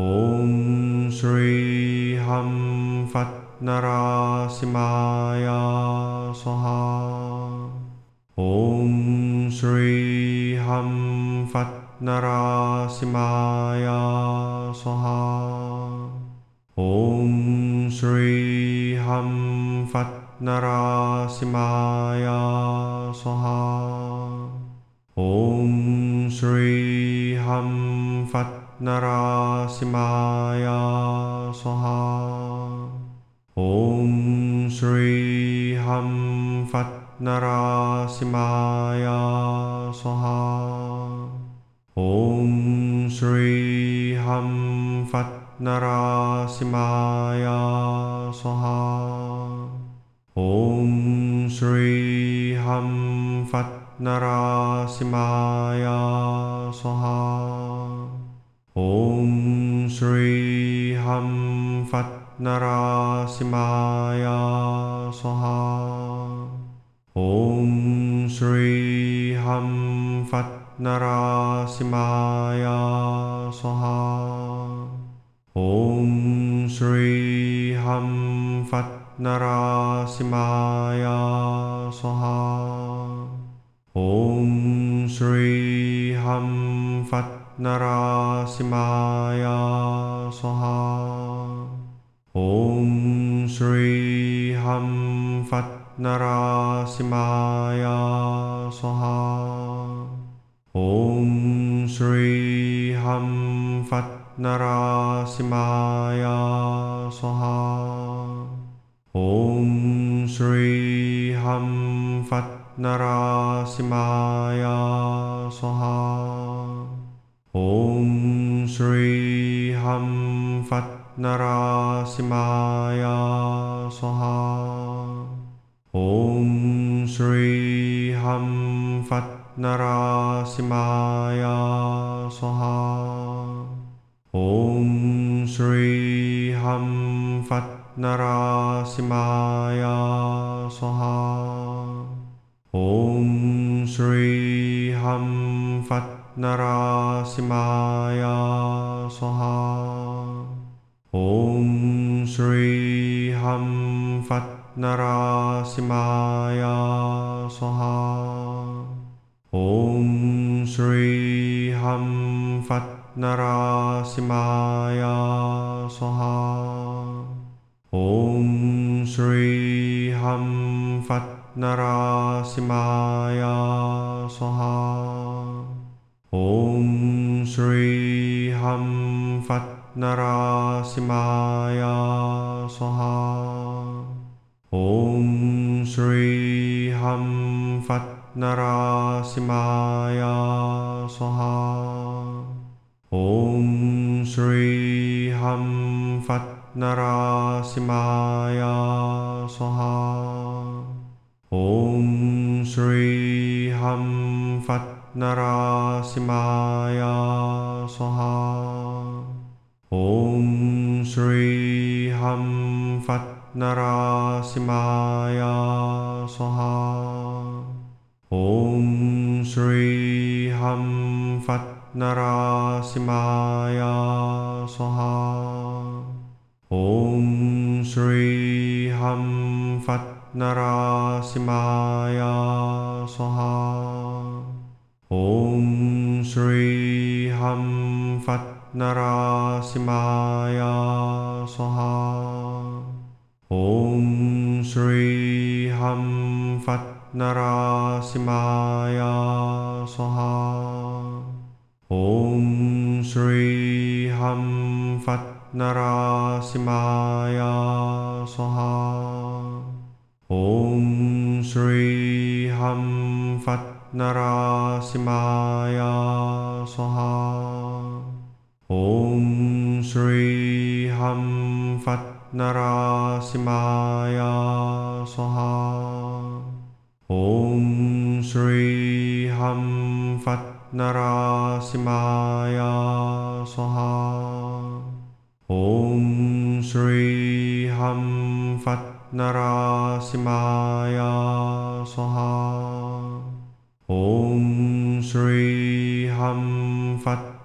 ॐ श्री हं फट् नरासिंहाय स्वाहा ॐ श्री हं फट् नरासिंहाय स्वाहा ॐ श्री हं फट् स्वाहा ॐ श्री फट् नरासिंहाय स्वाहा ॐ श्री हं फट् नरासिंहाय स्वाहा ॐ श्री हं फट् नरासिंहाय स्वाहा ॐ श्री हं फट् नरासिंहाय स्वाहा ॐ श्री हं फट् नरासिंहाय स्वाहा ॐ श्री हं फट् नरासिंहाय स्वाहा ॐ श्री हं फट् नरासिंहाय स्वाहा ॐ फट् नरासिंहाय स्वाहा ॐ श्री हं फट् नरासिंहाय स्वाहा ॐ श्री हं फट् नरासिंहाय स्वाहा ॐ श्री हं फट् नरासिंहाय स्वाहा ॐ श्री हं फट् नरासिंहाय स्वाहा। ॐ श्री हं फट् नरासिंहाय स्वाहा। ॐ श्री हं फट् नरासिंहाय स्वाहा। ॐ फट् नरासिंहाय स्वाहा ॐ श्री हं फट् नरासिंहाय स्वाहा ॐ श्री हं फट् नरासिंहाय स्वाहा ॐ श्री हं फट् नरासिंहाय स्वाहा ॐ श्री हं फट् नरासिंहाय स्वाहा। ॐ श्री हं फट् नरासिंहाय स्वाहा। ॐ श्री हं फट् नरासिंहाय स्वाहा। ॐ फट् नरासिंहाय स्वाहा ॐ श्री हं फट् नरासिंहाय स्वाहा ॐ श्री हं फट् नरासिंहाय स्वाहा ॐ श्री हं फट् नरासिंहाय स्वाहा ॐ श्री हं फट् नरासिंहाय स्वाहा। ॐ श्री हं फट् नरासिंहाय स्वाहा। ॐ श्री हं फट् नरासिंहाय स्वाहा। फट् नरासिंहाय स्वाहा ॐ श्री हं फट् नरासिंहाय स्वाहा ॐ श्री हं फट् नरासिंहाय स्वाहा ॐ श्री हं फट् नरासिंहाय स्वाहा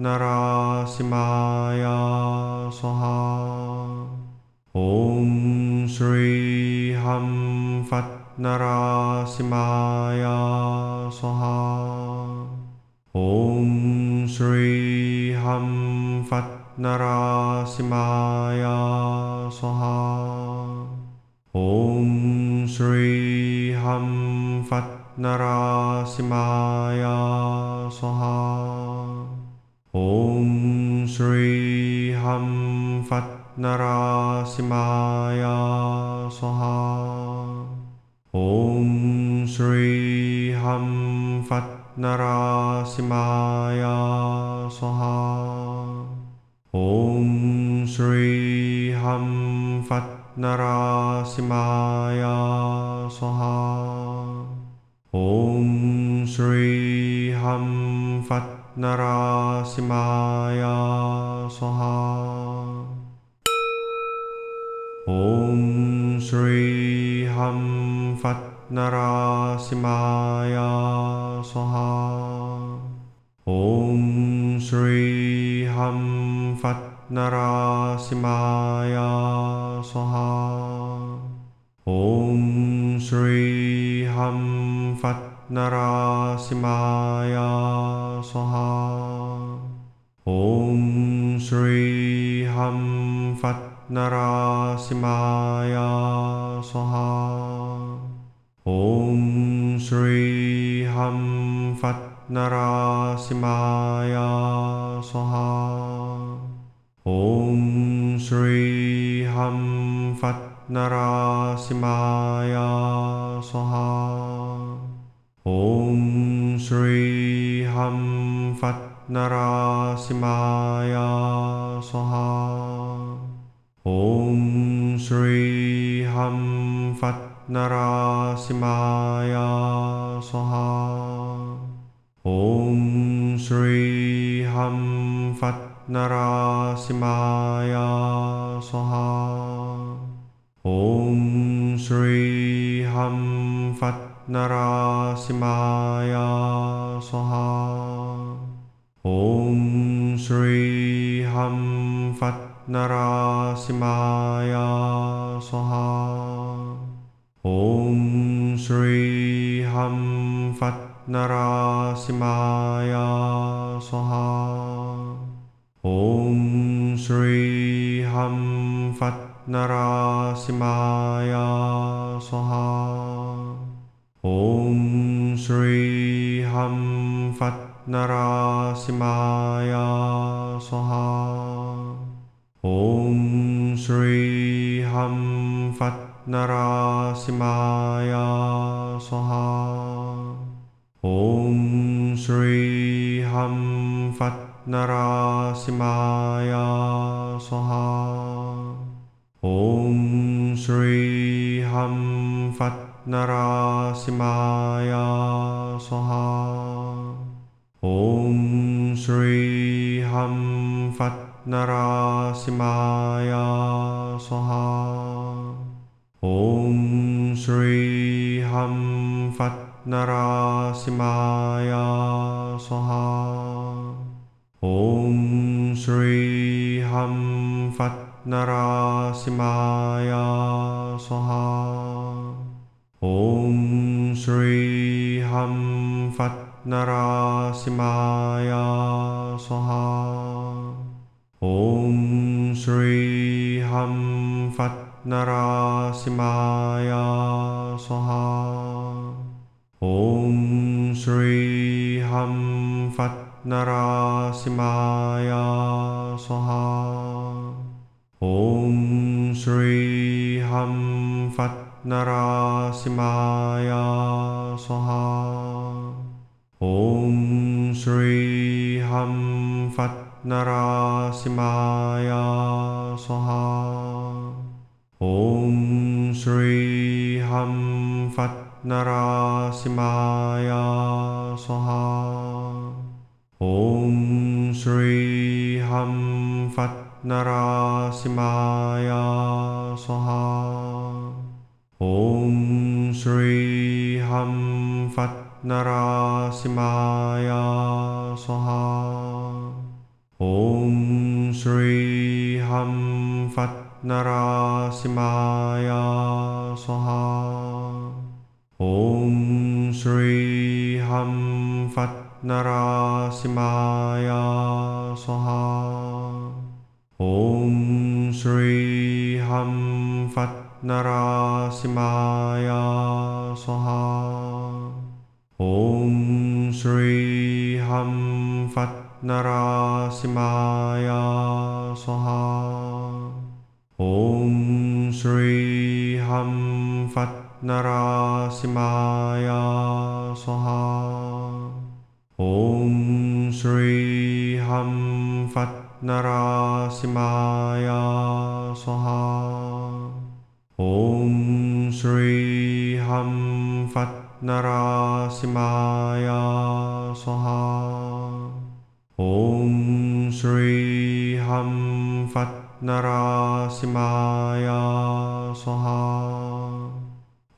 नरासिमाय स्वाहा ॐ श्री हं फट् नरासिमाय स्वाहा ॐ श्री हं फट् नरासिमाय स्वाहा ॐ श्री हं फट् नरासिमाय स्वाहा नरासिमाय स्वाहा ॐ श्री हं फट् नरासिमाय स्वाहा ॐ श्री हं फट् नरासिमाय स्वाहा ॐ श्री हं फट् नरासिमाय स्वाहा ॐ श्री हं त्नरासिमाया स्वाहा। ॐ श्री हं त्नरासिमाया स्वाहा। ॐ श्री हं त्नरासिमाया स्वाहा। नरासिमाय स्वाहा ॐ श्री हं फट् नरासिमाय स्वाहा ॐ श्री हं फट् नरासिमाय स्वाहा ॐ श्री हं फट् नरासिमाय स्वाहा ॐ श्री हं नरासिमाय स्वाहा। ॐ श्री हं नरासिमाय स्वाहा। ॐ श्री हं नरासिमाय स्वाहा। नरासिमाय स्वाहा ॐ श्री हं फट् नरासिमाय स्वाहा ॐ श्री हं फट् नरासिमाय स्वाहा ॐ श्री हं फट् नरासिमाय स्वाहा ॐ श्री हं त्नरासिमाया स्वाहा। ॐ श्री हं त्नरासिमाया स्वाहा। ॐ श्री हं नरासिमाया स्वाहा। नरासिमाय स्वाहा ॐ श्री हं फट् नरासिमाय स्वाहा ॐ श्री हं फट् नरासिमाय स्वाहा ॐ श्री हं फट् नरासिमाय स्वाहा ॐ श्री हं त्नरासिमाया स्वाहा। ॐ श्री हं फत्नरासिमाया स्वाहा। ॐ श्री हं नरासिमाया स्वाहा। नरासिमाय स्वाहा ॐ श्री हं फट् नरासिमाय स्वाहा ॐ श्री हं फट् नरासिमाय स्वाहा ॐ श्री हं फट् नरासिमाय स्वाहा फट् नरासिंहाय स्वाहा ॐ श्री हं फट् नरासिंहाय स्वाहा ॐ श्री हं फट् नरासिंहाय स्वाहा ॐ श्री हं फट् नरासिंहाय स्वाहा हम फत्नरासिमाया स्वाहा। ॐ श्री हम फत्नरासिमाया स्वाहा। ॐ श्री हम फत्नरासिमाया स्वाहा। ॐ श्री हम फत्नरासिमाया स्वाहा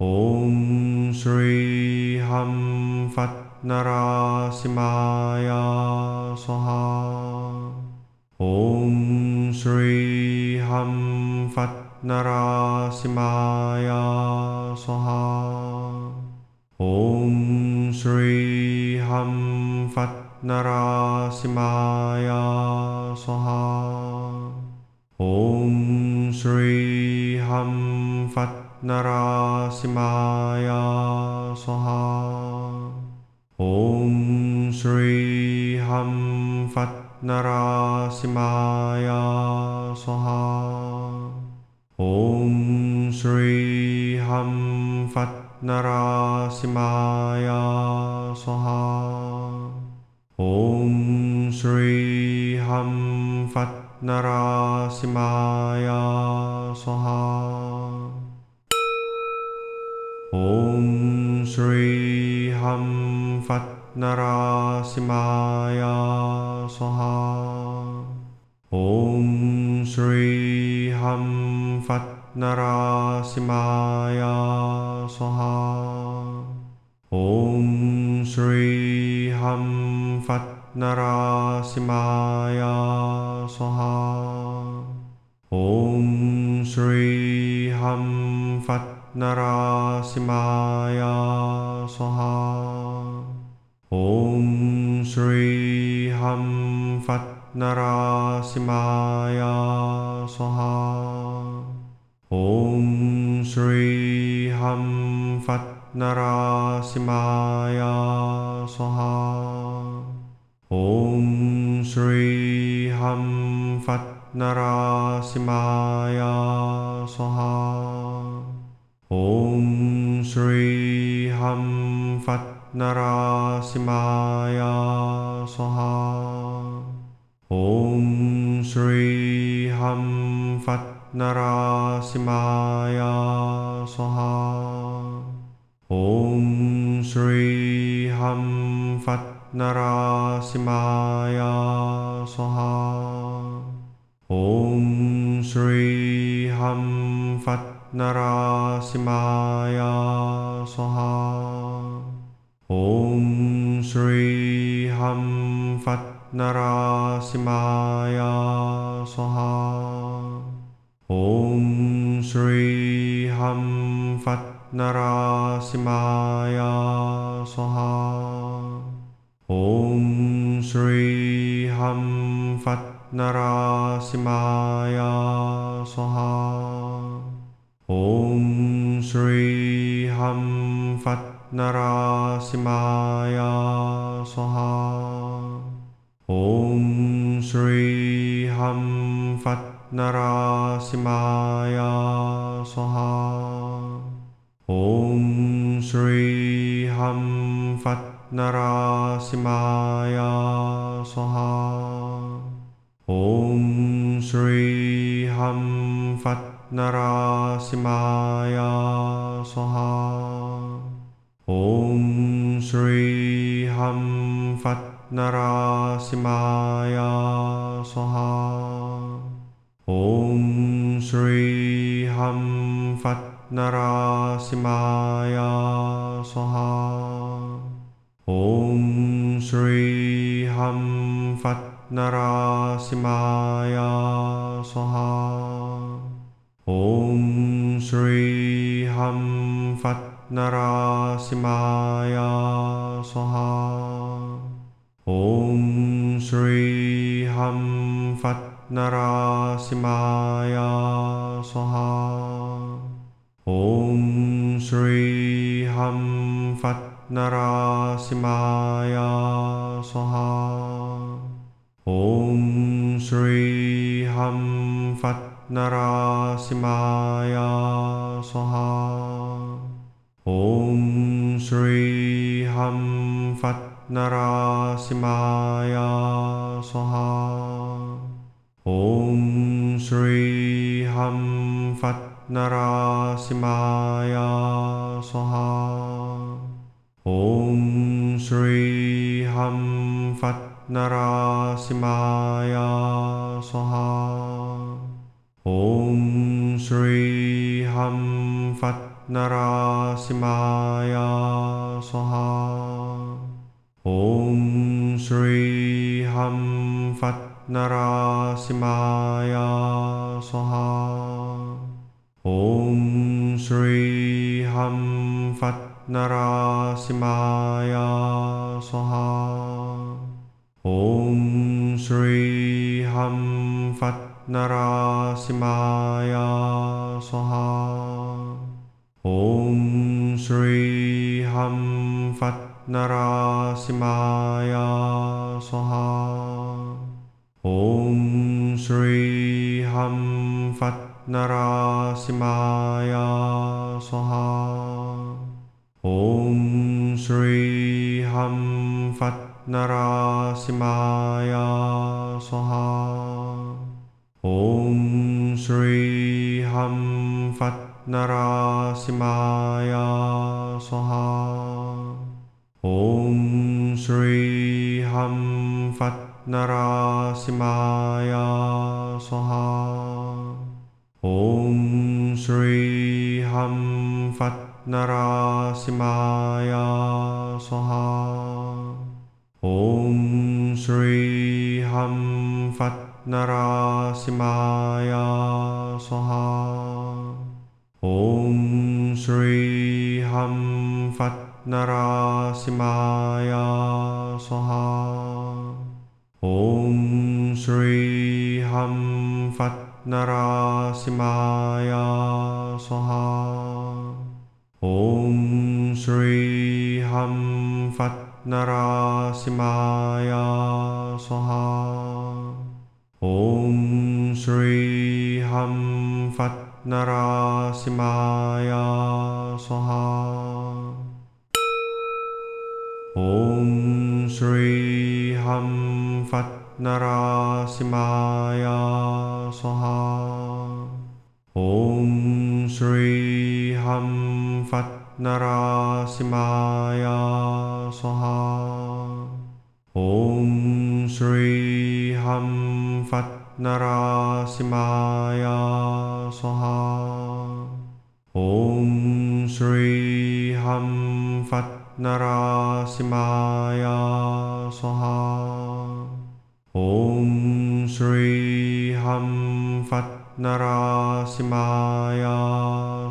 ॐ श्री हं फट् नरासिंहाय स्वाहा ॐ श्री हं फट् नरासिंहाय स्वाहा ॐ श्री हं फट् नरासिंहाय स्वाहा फट् नरासिंहाय स्वाहा ॐ श्री हं फट् नरासिंहाय स्वाहा ॐ श्री हं फट् नरासिंहाय स्वाहा ॐ श्री हं फट् नरासिंहाय स्वाहा ॐ श्री हं फट् नरासिंहाय स्वाहा। ॐ श्री हं फट् नरासिंहाय स्वाहा। ॐ श्री हं फट् नरासिंहाय स्वाहा। ॐ श्री हं फट् नरासिंहाय स्वाहा। ॐ श्री हं फट् नरासिंहाय स्वाहा। ॐ श्री हं फट् नरासिंहाय स्वाहा। ॐ श्री हं फट् नरासिंहाय स्वाहा। फट् नरासिंहाय स्वाहा ॐ श्री हं फट् नरासिंहाय स्वाहा ॐ श्री हं फट् नरासिंहाय स्वाहा ॐ श्री हं फट् नरासिंहाय स्वाहा ॐ श्री हं फट् नरासिंहाय स्वाहा। ॐ श्री हं फट् नरासिंहाय स्वाहा। ॐ श्री हं फट् नरासिंहाय स्वाहा। फट् नरासिंहाय स्वाहा ॐ श्री हं फट् नरासिंहाय स्वाहा ॐ श्री हं फट् नरासिंहाय स्वाहा ॐ श्री हं फट् नरासिंहाय स्वाहा ॐ श्री हं फट् नरासिंहाय स्वाहा। ॐ श्री हं फट् नरासिंहाय स्वाहा। ॐ श्री हं นร नरासिमाय स्वाहा ॐ श्री हं फट् नरासिमाय स्वाहा ॐ श्री हं फट् नरासिमाय स्वाहा ॐ श्री हं फट् नरासिमाय स्वाहा नरासिमाय स्वाहा ॐ श्री हं फट् नरासिमाय स्वाहा ॐ श्री हं फट् नरासिमाय स्वाहा ॐ श्री हं फट् नरासिमाय स्वाहा ओम श्री हम फत नरासिमाय स्वाहा ओम श्री हम स्वाहा ओम श्री हम स्वाहा ॐ श्री हम नरासिमाय स्वाहा ॐ श्री हं फट् नरासिमाय स्वाहा ॐ श्री हं फट् नरासिमाय स्वाहा ॐ श्री हं फट् नरासिमाय स्वाहा नरासिमाय स्वाहा ॐ श्री हं फट् नरासिमाय स्वाहा ॐ श्री हं फट् नरासिमाय स्वाहा ॐ श्री हं फट् नरासिमाय स्वाहा नरासिमाय स्वाहा ॐ श्री हं फट् नरासिमाय स्वाहा ॐ श्री हं फट् नरासिमाय स्वाहा ॐ श्री हं फट् नरासिमाय स्वाहा ॐ श्री हं फट् नरासिमाय स्वाहा ॐ श्री हं फट् नरासिमाय स्वाहा ॐ श्री हं फट् नरासिमाय स्वाहा नरासिमाय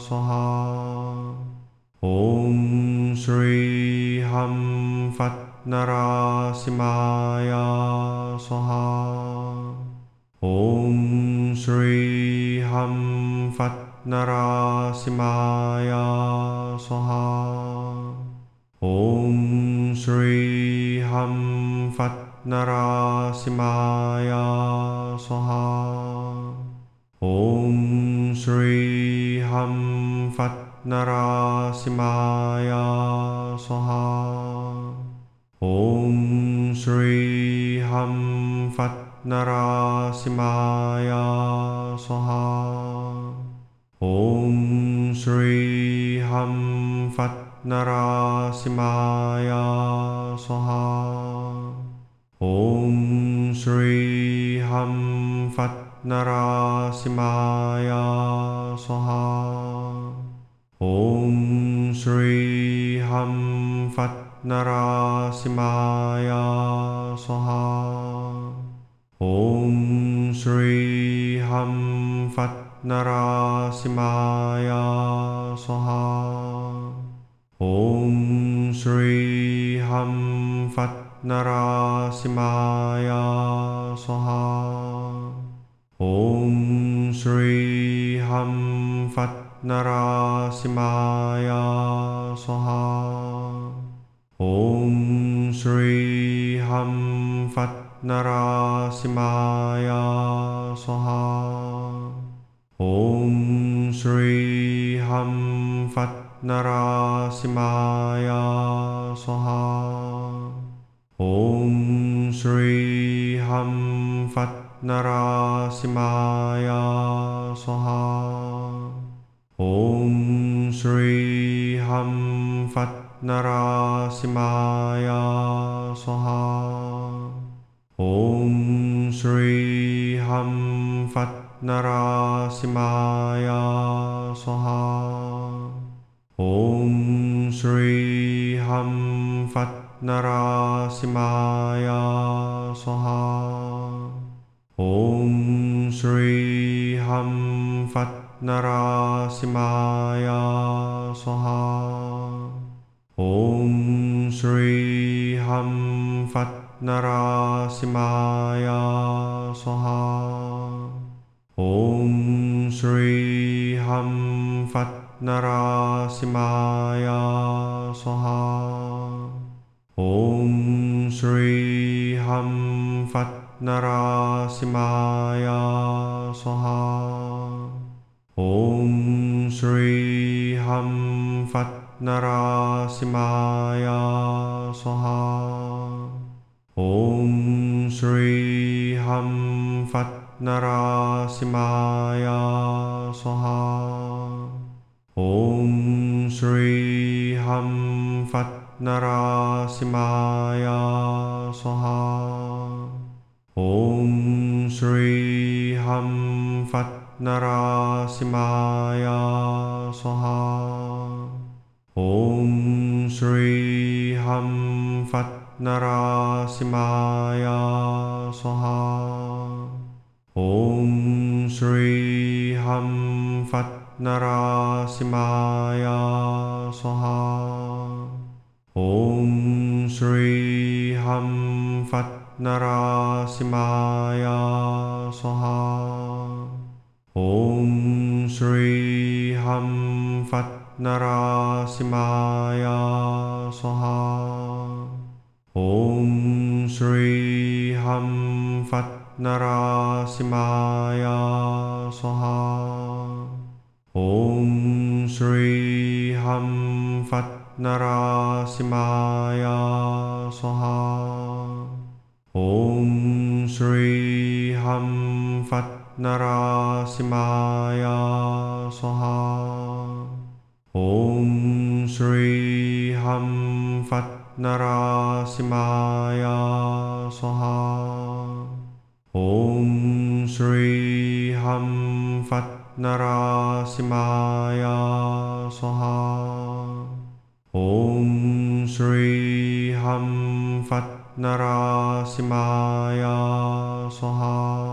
स्वाहा ॐ श्री हं फट् नरासिमाय स्वाहा ॐ श्री हं फट् नरासिमाय स्वाहा ॐ श्री हं फट् नरासिमाय स्वाहा ॐ श्री हं फट् नरासिमाय स्वाहा। ॐ श्री हं फट् नरासिमाय स्वाहा। ॐ श्री हं फट् नरासिमाय स्वाहा। ॐ नरासिमाय स्वाहा ॐ श्री हं फट् नरासिमाय स्वाहा ॐ श्री हं फट् नरासिंहाय स्वाहा ॐ श्री हं फट् नरासिंहाय स्वाहा फट् नरासिंहाय स्वाहा ॐ श्री हं फट् नरासिंहाय स्वाहा ॐ श्री हं फट् नरासिंहाय स्वाहा ॐ श्री हं फट् नरासिंहाय स्वाहा ॐ श्री हं फट् नरासिंहाय स्वाहा। ॐ श्री हं फट् नरासिंहाय स्वाहा। ॐ श्री हं फट् नरासिंहाय स्वाहा। ॐ फट् नरासिंहाय स्वाहा ॐ श्री हं फट् नरासिंहाय स्वाहा ॐ श्री हं फट् नरासिंहाय स्वाहा ॐ श्री हं फट् नरासिंहाय स्वाहा ओम श्री हम फत नरासिमाय स्वाहा ओम श्री हम फत नरासिमाय स्वाहा ओम श्री हम फत नरासिमाय स्वाहा फट् नरासिंहाय स्वाहा ॐ श्री हं फट् नरासिंहाय स्वाहा ॐ श्री हं फट् नरासिंहाय स्वाहा ॐ श्री हं फट् नरासिंहाय स्वाहा ॐ श्रीहं फट् नरासिमाय स्वाहा। ॐ श्रीहं फट् नरासिमाय स्वाहा। ॐ श्रीहं फट् नरासिमाय स्वाहा। फट् नरासिंहाय स्वाहा ॐ श्री हं फट् नरासिंहाय स्वाहा ॐ श्री हं फट् नरासिंहाय स्वाहा ॐ श्री हं फट् नरासिंहाय स्वाहा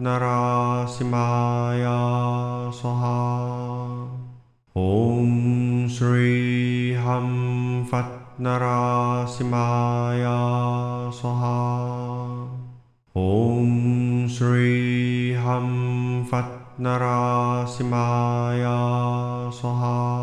नरासिंहाय स्वाहा ॐ श्री हं फट् नरासिंहाय स्वाहा ॐ श्री हं फट् नरासिंहाय स्वाहा